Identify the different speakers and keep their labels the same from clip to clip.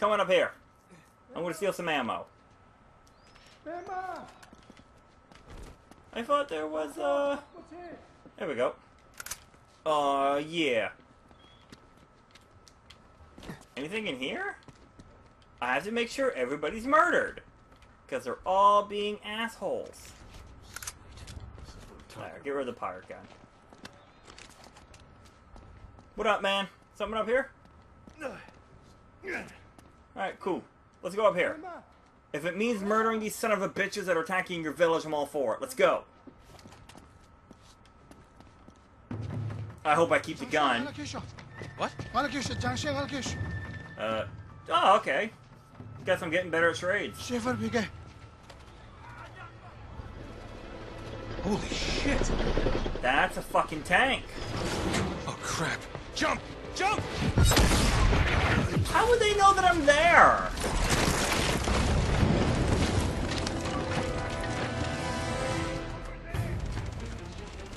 Speaker 1: coming up here. I'm gonna steal some ammo.
Speaker 2: Emma!
Speaker 1: I thought there was, uh...
Speaker 2: What's here?
Speaker 1: There we go. Uh, yeah. Anything in here? I have to make sure everybody's murdered. Because they're all being assholes. Alright, get rid of the pirate gun. What up, man? Something up here? Alright, cool. Let's go up here. If it means murdering these son of a bitches that are attacking your village, I'm all for it. Let's go. I hope I keep the gun.
Speaker 3: What?
Speaker 1: Uh, oh, okay. Guess I'm getting better at trades.
Speaker 3: Holy shit!
Speaker 1: That's a fucking tank.
Speaker 3: Oh crap! Jump! Jump!
Speaker 1: Would they know that I'm there?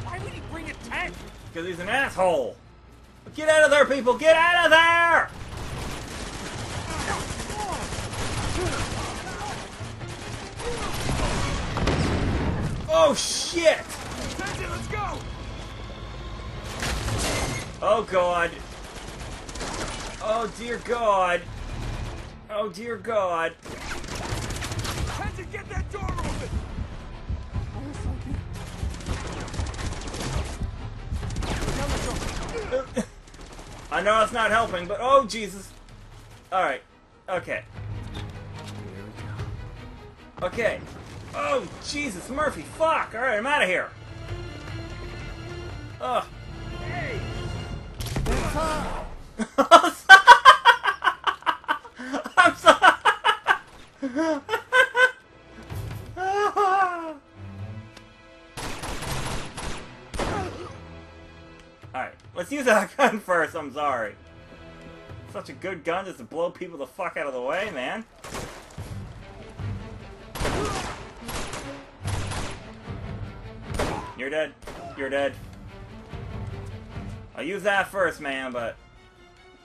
Speaker 3: Why would he bring a tank?
Speaker 1: Because he's an asshole. Get out of there, people! Get out of there! Oh, shit!
Speaker 3: Let's go!
Speaker 1: Oh, God. Oh, dear God. Oh, dear God.
Speaker 3: Benji, get that door open!
Speaker 1: I know it's not helping, but oh, Jesus. Alright. Okay. Okay. Oh, Jesus, Murphy, fuck! Alright, I'm out of here. Ugh. I'm gun first, I'm sorry. Such a good gun just to blow people the fuck out of the way, man. You're dead. You're dead. I'll use that first, man, but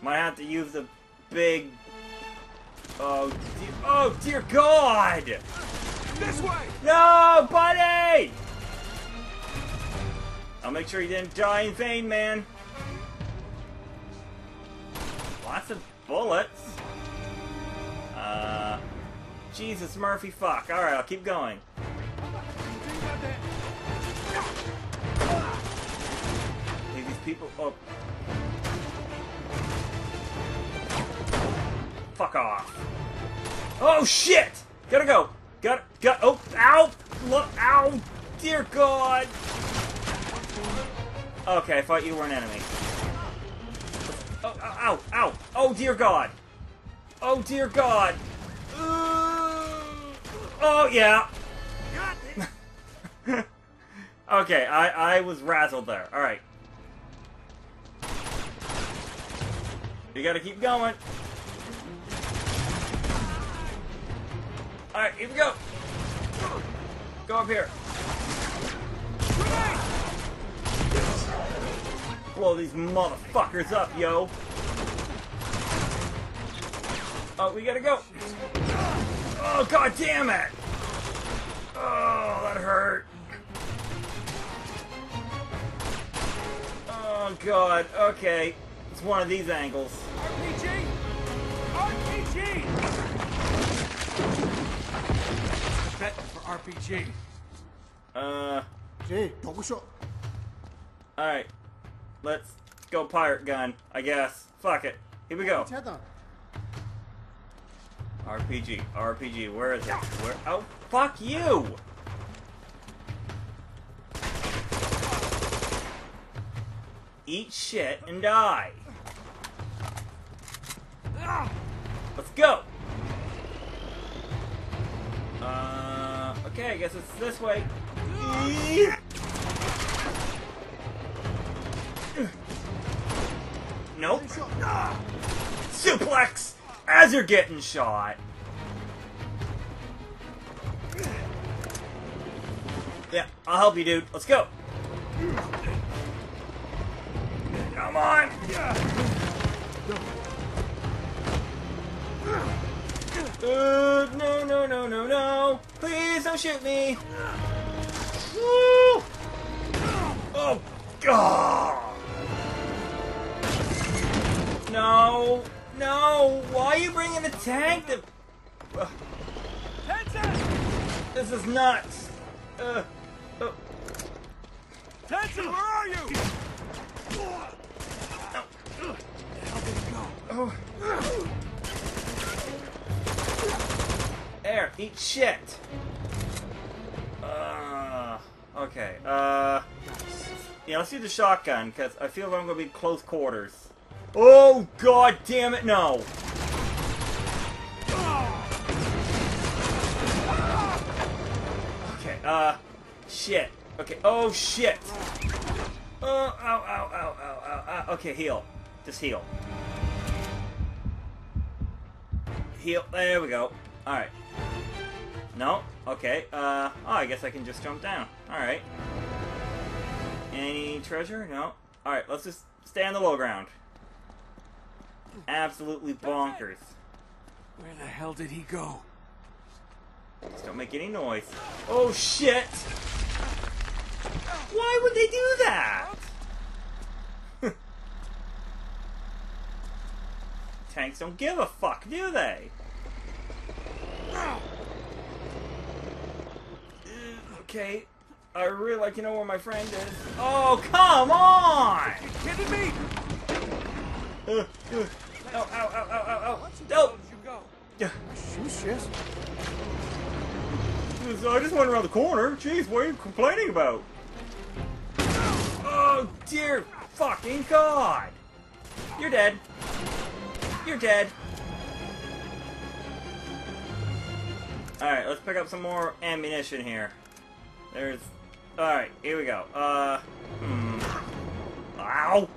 Speaker 1: might have to use the big. Oh, dear, oh dear God!
Speaker 3: This way!
Speaker 1: No, buddy! I'll make sure you didn't die in vain, man. Jesus Murphy, fuck. All right, I'll keep going. These people. Oh. Fuck off. Oh shit! Gotta go. Got got. Oh, ow! Look, ow! Dear God. Okay, I thought you were an enemy. Oh, ow, ow! Oh dear God! Oh dear God! Oh yeah. okay, I I was razzled there. All right. You gotta keep going. All right, here we go. Go up here. Blow these motherfuckers up, yo. Oh, we gotta go. Oh, god damn it! Oh, that hurt. Oh, god. Okay. It's one of these angles.
Speaker 3: RPG! RPG! Bet for RPG.
Speaker 1: Uh.
Speaker 2: Hey, double shot.
Speaker 1: Alright. Let's go pirate gun, I guess. Fuck it. Here we go. RPG, RPG, where is it? Where? Oh, fuck you! Eat shit and die. Let's go! Uh, okay, I guess it's this way. Nope. Suplex as you're getting shot. Yeah, I'll help you, dude. Let's go. Come on. Uh, no, no, no, no, no. Please don't shoot me. Woo! Oh, God. No, no. Why are you bringing a tank to... This is nuts. Uh, uh,
Speaker 3: where are you?
Speaker 1: oh. Air, eat shit. Uh, okay. Uh, yeah, let's do the shotgun because I feel like I'm gonna be close quarters. Oh God damn it! No. Okay. Uh, shit. Okay. Oh shit. Oh, ow, ow, ow, ow, ow, ow. Okay, heal. Just heal. Heal. There we go. Alright. No? Okay. Uh, oh, I guess I can just jump down. Alright. Any treasure? No? Alright, let's just stay on the low ground. Absolutely bonkers.
Speaker 3: Where the hell did he go?
Speaker 1: Just don't make any noise. Oh shit! Why would they do that? Tanks don't give a fuck, do they? Okay, I really like to know where my friend is. Oh, come on!
Speaker 3: You kidding me?
Speaker 1: Ow, ow, ow, ow, ow, No!
Speaker 3: did you go?
Speaker 1: Yeah.
Speaker 2: Shoes, yes.
Speaker 1: I just went around the corner. Jeez, what are you complaining about? Oh, dear fucking God! You're dead. You're dead. Alright, let's pick up some more ammunition here. There's... Alright, here we go. Uh... Hmm... Ow!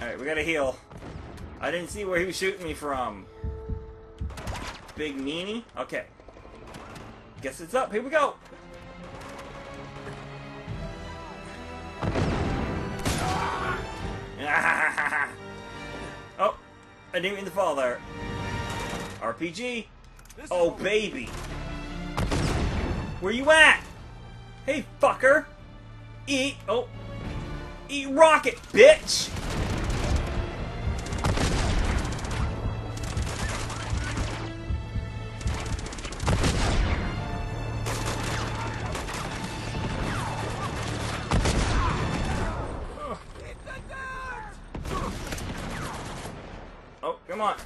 Speaker 1: Alright, we gotta heal. I didn't see where he was shooting me from. Big meanie? Okay. Guess it's up. Here we go. oh, I didn't mean to fall there. RPG. Oh, baby. Where you at? Hey, fucker. Eat. Oh. Eat rocket, bitch. Come on.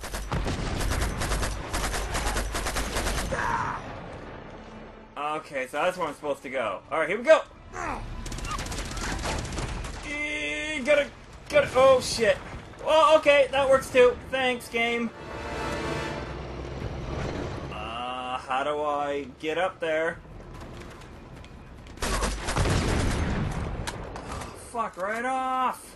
Speaker 1: Okay, so that's where I'm supposed to go. Alright, here we go! Gotta, gotta, oh shit. Oh, okay, that works too. Thanks, game. Uh, how do I get up there? Oh, fuck, right off!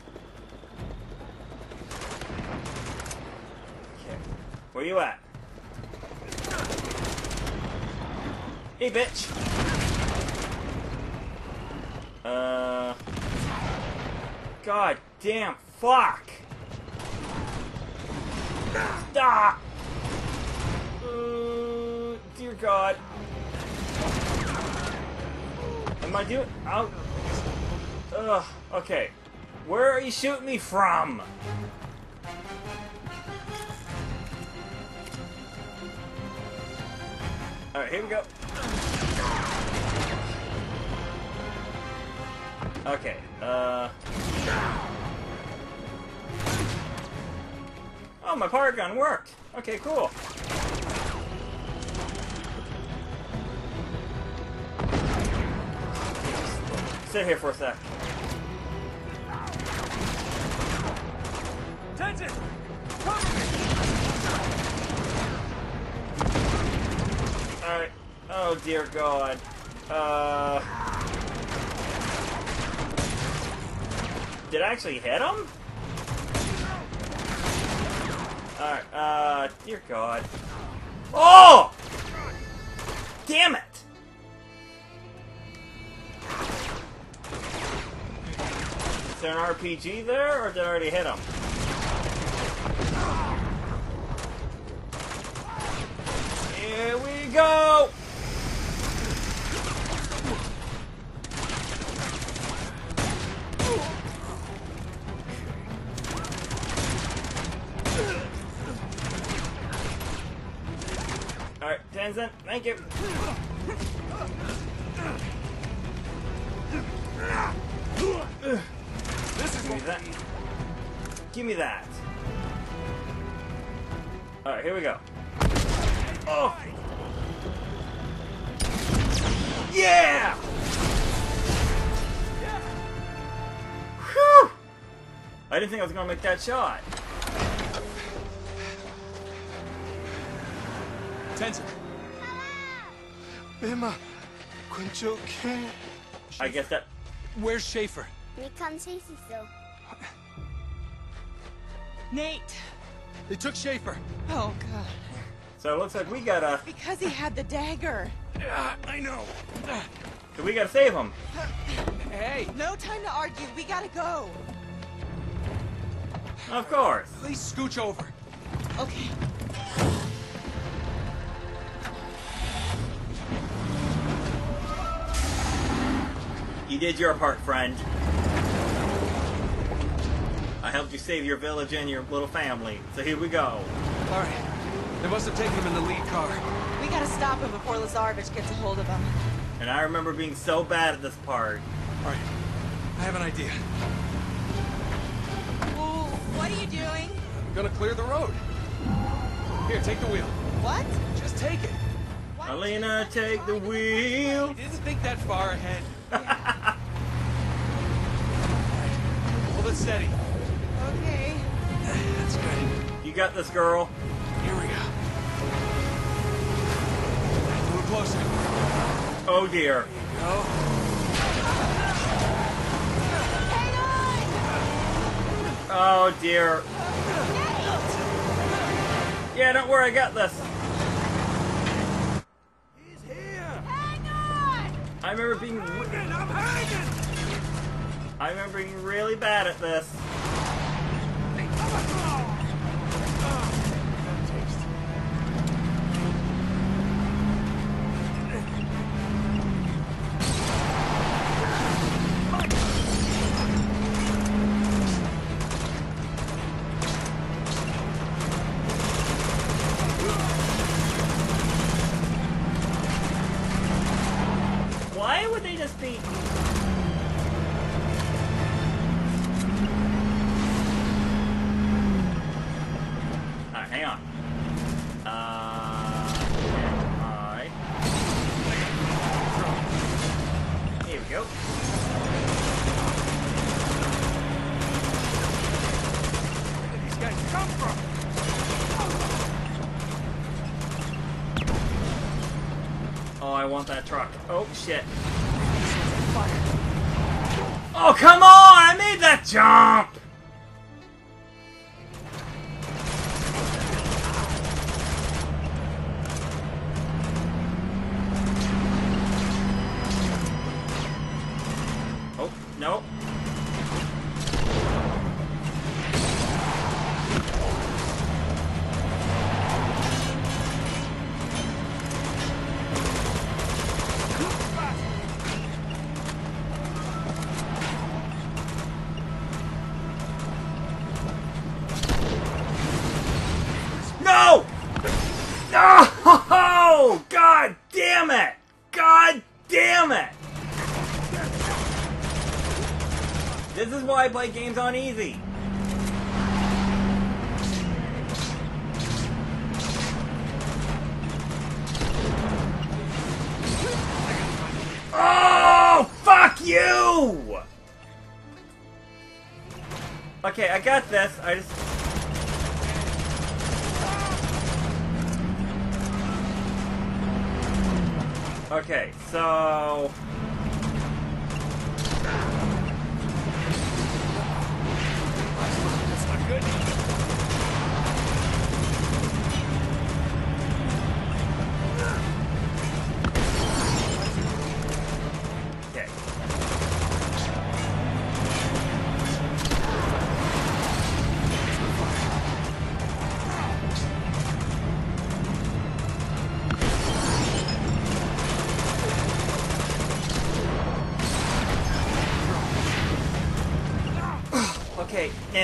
Speaker 1: Where you at? Hey, bitch. Uh. God damn, fuck. Stop. Uh, dear God. Am I doing? I'll. Ugh. Okay. Where are you shooting me from? Alright, here we go. Okay, uh... Oh, my power gun worked! Okay, cool. Sit here for a sec.
Speaker 3: Tenzin! Cover me!
Speaker 1: Alright. Oh, dear God. Uh... Did I actually hit him? Alright, uh, dear God. Oh! Damn it! Is there an RPG there, or did I already hit him? Here we go! Alright, Tenzin, thank you.
Speaker 3: This is
Speaker 1: Give me that. Give me that. Alright, here we go. Oh! Yeah! Whew! I didn't think I was gonna make that shot.
Speaker 3: Tenzin.
Speaker 1: I guess that.
Speaker 3: Where's Schaefer?
Speaker 4: Nate.
Speaker 3: They took Schaefer.
Speaker 4: Oh god.
Speaker 1: So it looks like we got a.
Speaker 4: Because he had the dagger.
Speaker 3: Yeah, I know.
Speaker 1: We gotta save him.
Speaker 3: Hey,
Speaker 4: No time to argue. We gotta go.
Speaker 1: Of course.
Speaker 3: please scooch over.
Speaker 4: Okay.
Speaker 1: You did your part, friend. I helped you save your village and your little family. So here we go.
Speaker 3: All right. They must have taken him in the lead car.
Speaker 4: We gotta stop him before Lazarevich gets a hold of him.
Speaker 1: And I remember being so bad at this part.
Speaker 3: All right. I have an idea.
Speaker 4: Ooh, what are you doing?
Speaker 3: I'm gonna clear the road. Here, take the wheel.
Speaker 4: What?
Speaker 3: Just take it.
Speaker 4: What?
Speaker 1: Elena, take the wheel.
Speaker 3: You didn't think that far ahead. Hold it steady.
Speaker 4: Okay.
Speaker 3: That's good.
Speaker 1: You got this, girl.
Speaker 3: Here we go. A little closer.
Speaker 1: Oh dear. Oh dear. Yeah, don't worry, I got this.
Speaker 3: He's here.
Speaker 5: Hang on!
Speaker 1: I remember being.
Speaker 3: Hanging, I'm hanging.
Speaker 1: I remember being really bad at this. Want that truck. Oh, shit. Oh, come on! I made that jump! On easy.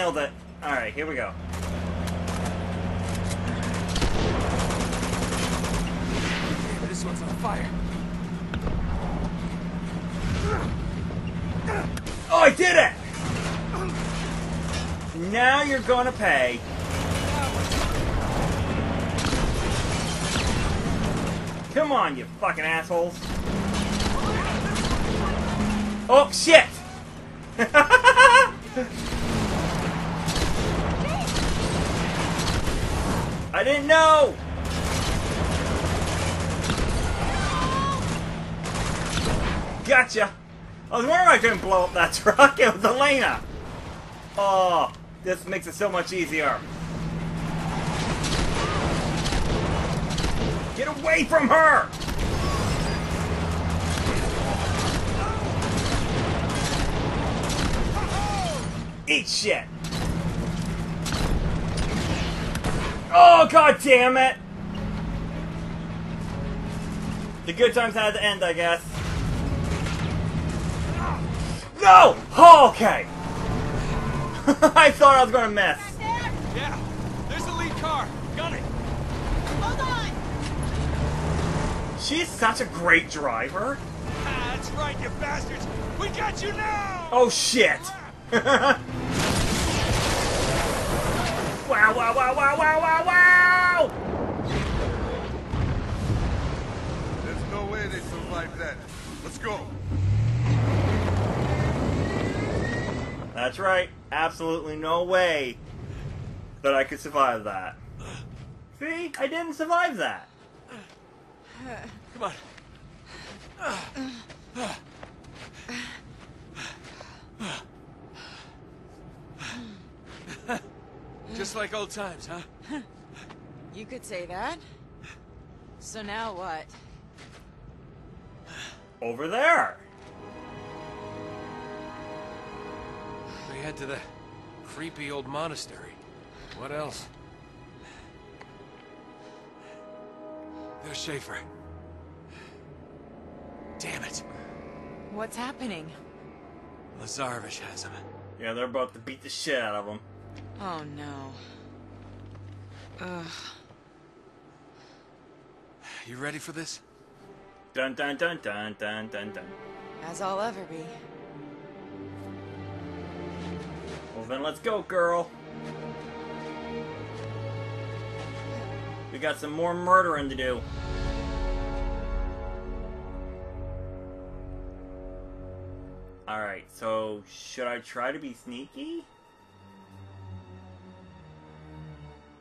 Speaker 1: Nailed it. Alright, here we go.
Speaker 3: This one's on fire.
Speaker 1: Oh, I did it! Now you're gonna pay. Come on, you fucking assholes. Oh, shit! I didn't know! Gotcha! I was wondering I couldn't blow up that truck. It was Elena! Oh, this makes it so much easier. Get away from her! Eat shit! Oh, god damn it! The good times had to end, I guess. No! Oh, okay! I thought I was gonna miss.
Speaker 3: Yeah, there's the lead car. Gun it.
Speaker 4: Hold on!
Speaker 1: She's such a great driver.
Speaker 3: Ah, that's right, you bastards. We got you now.
Speaker 1: Oh shit! wow, wow, wow, wow, wow, wow, wow!
Speaker 2: There's no way they survived that. Let's go.
Speaker 1: That's right. Absolutely no way that I could survive that. See? I didn't survive that.
Speaker 3: Come on. Just like old times, huh?
Speaker 4: You could say that. So now what?
Speaker 1: Over there.
Speaker 3: We head to the creepy old monastery. What else? There's Schaefer. Damn it.
Speaker 4: What's happening?
Speaker 3: Lazarevich has him.
Speaker 1: Yeah, they're about to beat the shit out of him.
Speaker 4: Oh no. Ugh.
Speaker 3: You ready for this?
Speaker 1: Dun dun dun dun dun dun dun.
Speaker 4: As I'll ever be.
Speaker 1: Well then let's go, girl. We got some more murdering to do. Alright, so should I try to be sneaky?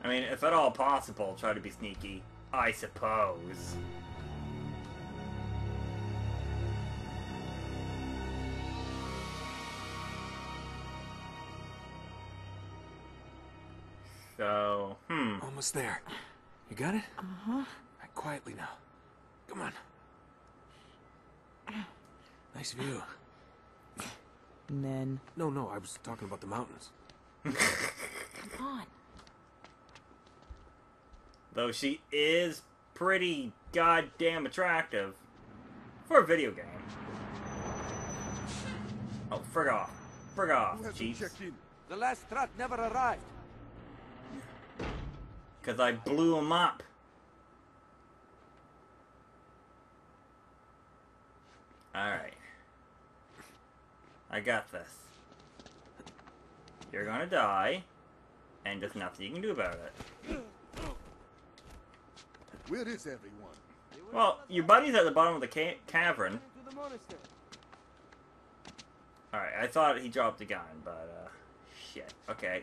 Speaker 1: I mean, if at all possible, try to be sneaky. I suppose. So, hmm.
Speaker 3: Almost there. You got it? Uh-huh. Right, quietly now. Come on. Nice view.
Speaker 4: Men.
Speaker 3: No, no, I was talking about the mountains.
Speaker 4: Come on.
Speaker 1: Though she is pretty goddamn attractive for a video game. Oh, frig off. Frig off,
Speaker 2: Who has to
Speaker 1: Chief.
Speaker 3: The last truck never arrived.
Speaker 1: Because I blew him up. Alright. I got this. You're gonna die, and there's nothing you can do about it.
Speaker 2: Where is everyone?
Speaker 1: Well, your buddy's at the bottom of the ca- cavern. Alright, I thought he dropped the gun, but, uh, shit. Okay.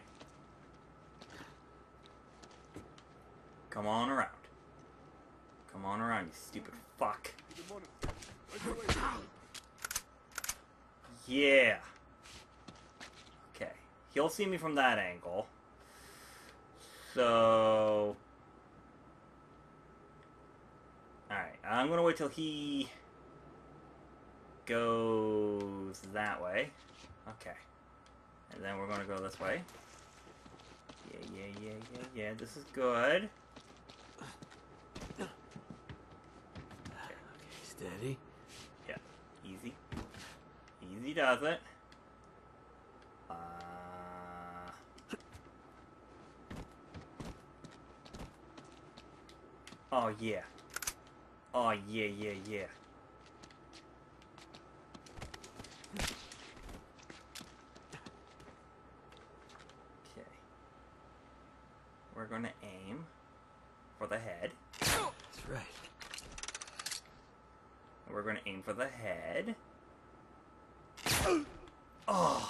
Speaker 1: Come on around. Come on around, you stupid fuck. Yeah. Okay. He'll see me from that angle. So. I'm going to wait till he goes that way. Okay. And then we're going to go this way. Yeah, yeah, yeah, yeah, yeah. This is good. Okay.
Speaker 3: okay steady.
Speaker 1: Yeah. Easy. Easy does it. Uh... Oh, yeah. Oh, yeah, yeah, yeah. Okay. We're gonna aim for the head.
Speaker 3: That's right.
Speaker 1: We're gonna aim for the head. Oh.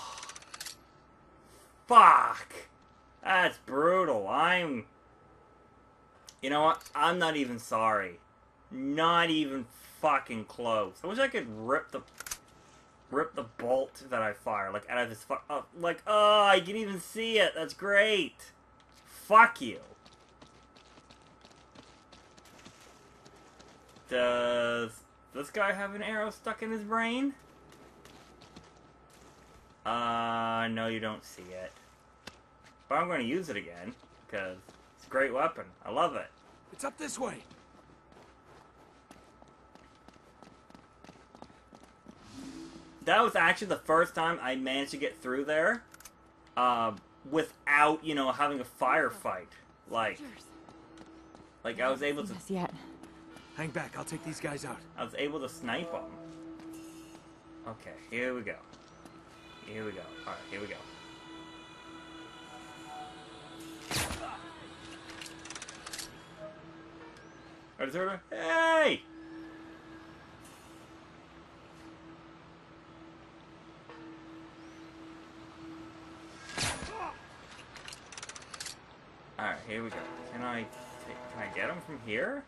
Speaker 1: Fuck! That's brutal. I'm. You know what? I'm not even sorry. Not even fucking close. I wish I could rip the. Rip the bolt that I fire, like, out of this fu- oh, like, oh, I can even see it. That's great. Fuck you. Does this guy have an arrow stuck in his brain? Uh, no, you don't see it. But I'm going to use it again, because it's a great weapon. I love it.
Speaker 3: It's up this way.
Speaker 1: That was actually the first time I managed to get through there, uh, without, you know, having a firefight. Like, like I was able to,
Speaker 4: yet.
Speaker 3: Hang back. I'll take these guys out.
Speaker 1: I was able to snipe them. Okay, here we go. Here we go. Alright, here we go. Alright, Zerda. Hey! Alright, here we go. Can I can I get him from here?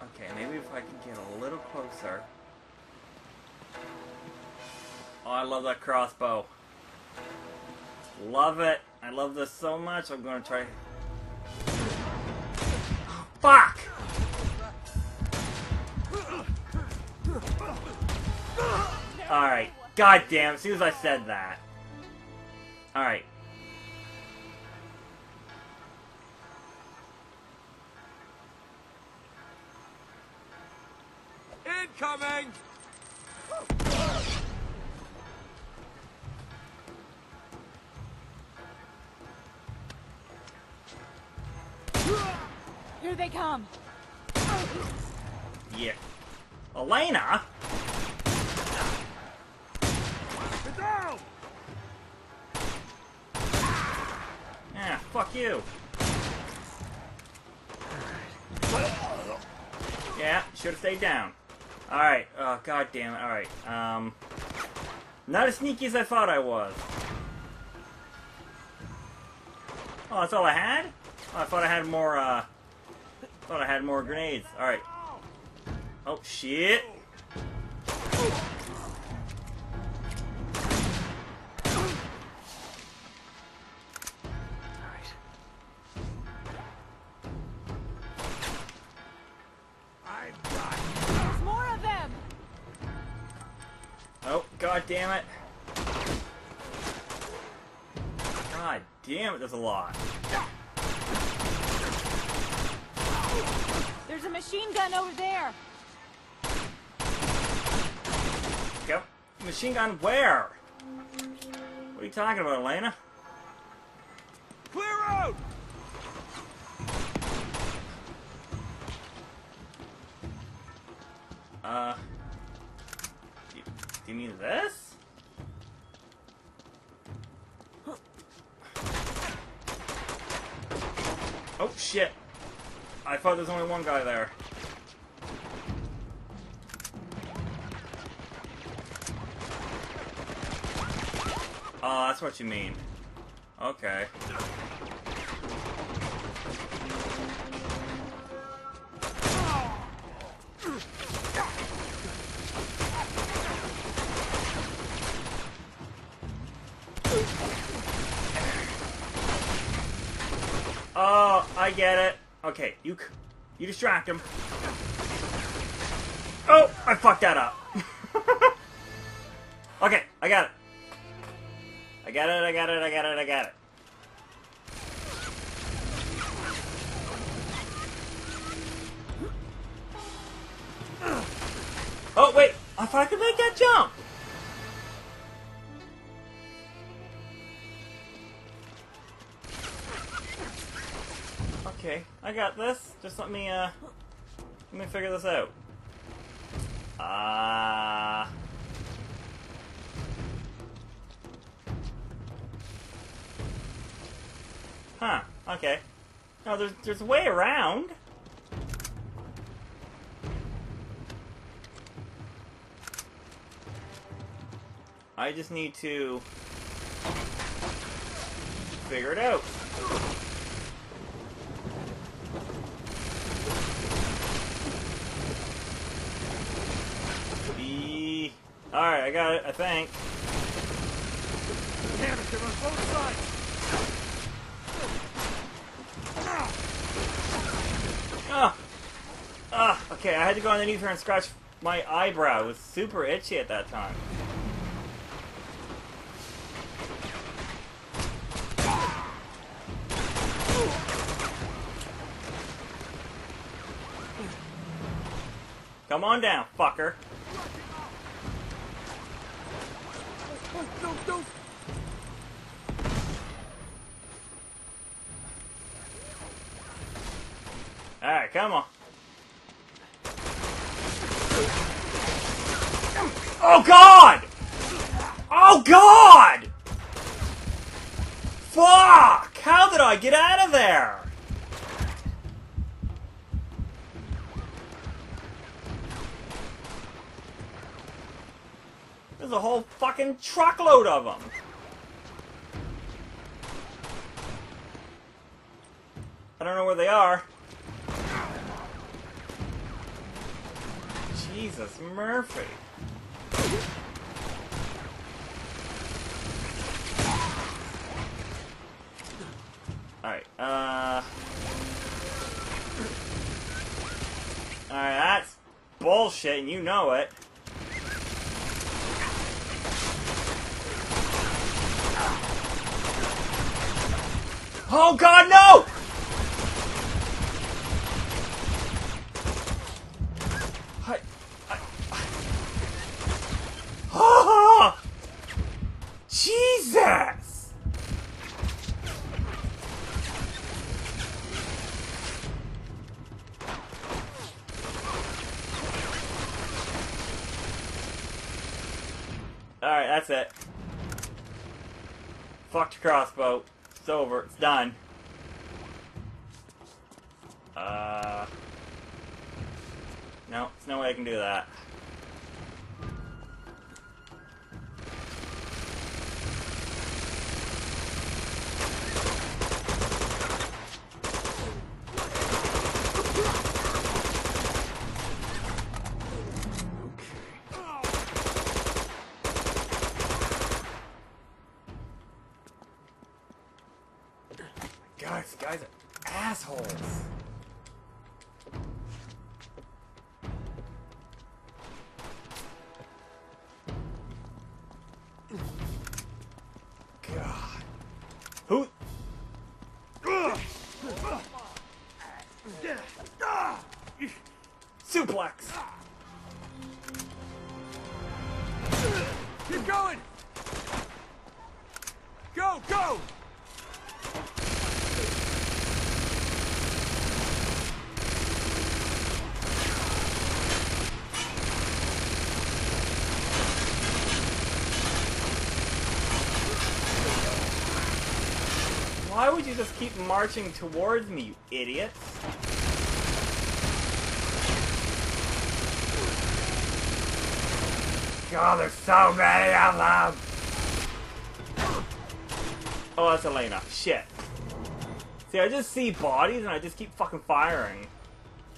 Speaker 1: Okay, maybe if I can get a little closer. Oh, I love that crossbow. Love it. I love this so much. I'm gonna try. Fuck! Alright. God damn, as soon as I said that. Alright.
Speaker 3: Incoming!
Speaker 4: Here they come.
Speaker 1: Yeah. Elena?
Speaker 2: Get down!
Speaker 1: Yeah, fuck you. Yeah, should have stayed down. Alright, oh god damn it, alright. Um not as sneaky as I thought I was. Oh, that's all I had? Oh, I thought I had more uh thought I had more grenades. Alright. Oh shit. God damn it. God damn it, there's a lot.
Speaker 4: There's a machine gun over there.
Speaker 1: Yep. Machine gun where? What are you talking about, Elena? Oh, that's what you mean. Okay. Oh, I get it. Okay, you you distract him. Oh, I fucked that up. okay, I got it. I got it, I got it, I got it, I got it. Oh, wait! I thought I could make that jump! Okay, I got this. Just let me, uh, let me figure this out. Ah. Huh, okay. No, there's, there's a way around. I just need to figure it out. Alright, I got it, I think.
Speaker 2: Damn it, they're on both sides.
Speaker 1: Ah! Ah! Okay, I had to go underneath her and scratch my eyebrow. It was super itchy at that time. Come on down, fucker. Alright, come on. Oh god! Oh god! Fuck! How did I get out of there? There's a whole fucking truckload of them. I don't know where they are. Jesus, Murphy. Alright, uh... Alright, that's bullshit, and you know it. Oh god, no! I, I, Ah! Jesus! Alright, that's it. Crossbow. It's over. It's done. Uh... No, there's no way I can do that. Guys, are assholes.
Speaker 3: Keep
Speaker 1: marching towards me, you idiots? God, there's so many of them! Oh, that's Elena. Shit. See, I just see bodies and I just keep fucking firing.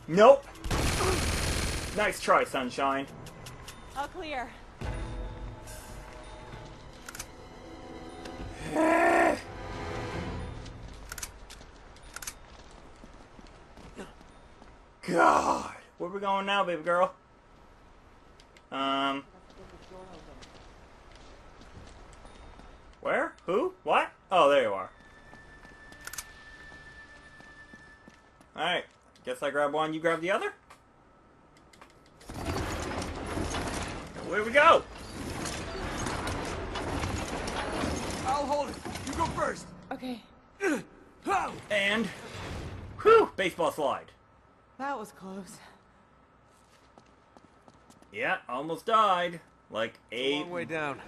Speaker 1: Nope. Nice try, Sunshine.
Speaker 4: All clear.
Speaker 1: God. Where we going now, baby girl? Um. Where? Who? What? Oh, there you are. Alright. Guess I grab one, you grab the other? Where we go?
Speaker 3: I'll hold it. You go first.
Speaker 4: Okay.
Speaker 3: Oh!
Speaker 1: And Whew! Baseball slide.
Speaker 4: That was close.
Speaker 1: Yeah, almost died. Like
Speaker 3: It's a
Speaker 1: a.
Speaker 3: long way down.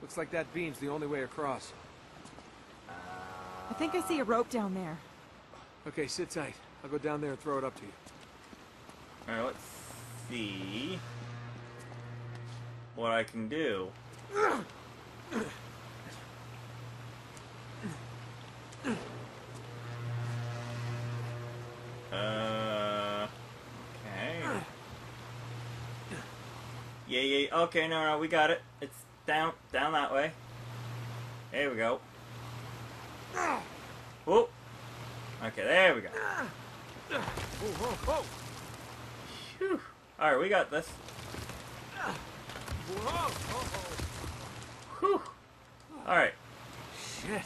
Speaker 3: Looks like that beam's the only way across.
Speaker 4: I think I see a rope down there.
Speaker 3: Okay, sit tight. I'll go down there and throw it up to you.
Speaker 1: Alright, let's see what I can do. Uh, okay. Yeah, yeah. Okay, no, no, we got it. It's down, down that way. There we go. Whoop. Okay, there we go.
Speaker 3: Whoa, whoa, whoa!
Speaker 1: Phew. All right, we got this. Whew. All right.
Speaker 3: Shit.